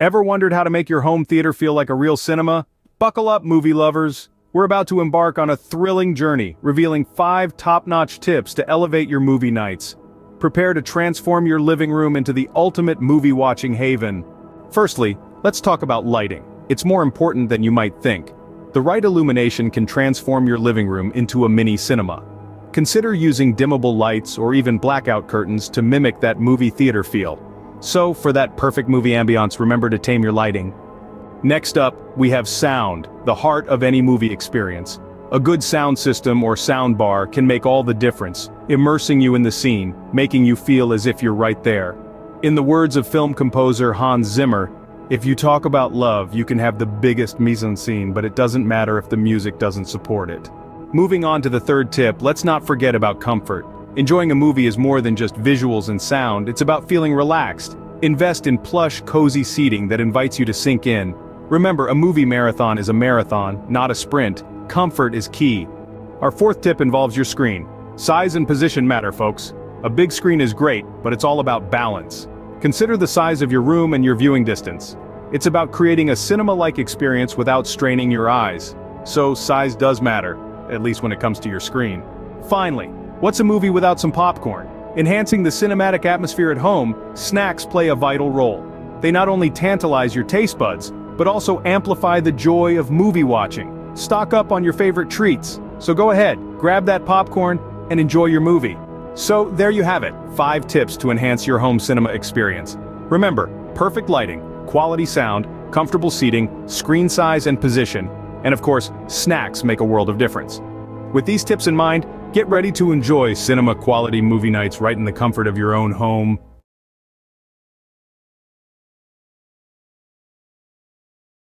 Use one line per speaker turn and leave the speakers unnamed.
Ever wondered how to make your home theater feel like a real cinema? Buckle up, movie lovers. We're about to embark on a thrilling journey, revealing five top-notch tips to elevate your movie nights. Prepare to transform your living room into the ultimate movie-watching haven. Firstly, let's talk about lighting. It's more important than you might think. The right illumination can transform your living room into a mini cinema. Consider using dimmable lights or even blackout curtains to mimic that movie theater feel. So, for that perfect movie ambiance remember to tame your lighting. Next up, we have sound, the heart of any movie experience. A good sound system or sound bar can make all the difference, immersing you in the scene, making you feel as if you're right there. In the words of film composer Hans Zimmer, if you talk about love you can have the biggest mise-en-scene but it doesn't matter if the music doesn't support it. Moving on to the third tip, let's not forget about comfort. Enjoying a movie is more than just visuals and sound, it's about feeling relaxed. Invest in plush, cozy seating that invites you to sink in. Remember, a movie marathon is a marathon, not a sprint. Comfort is key. Our fourth tip involves your screen. Size and position matter, folks. A big screen is great, but it's all about balance. Consider the size of your room and your viewing distance. It's about creating a cinema-like experience without straining your eyes. So size does matter, at least when it comes to your screen. Finally, What's a movie without some popcorn? Enhancing the cinematic atmosphere at home, snacks play a vital role. They not only tantalize your taste buds, but also amplify the joy of movie watching. Stock up on your favorite treats. So go ahead, grab that popcorn, and enjoy your movie. So there you have it, 5 tips to enhance your home cinema experience. Remember, perfect lighting, quality sound, comfortable seating, screen size and position, and of course, snacks make a world of difference. With these tips in mind, Get ready to enjoy cinema-quality movie nights right in the comfort of your own home.